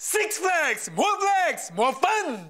Six Flags, more flags, more fun!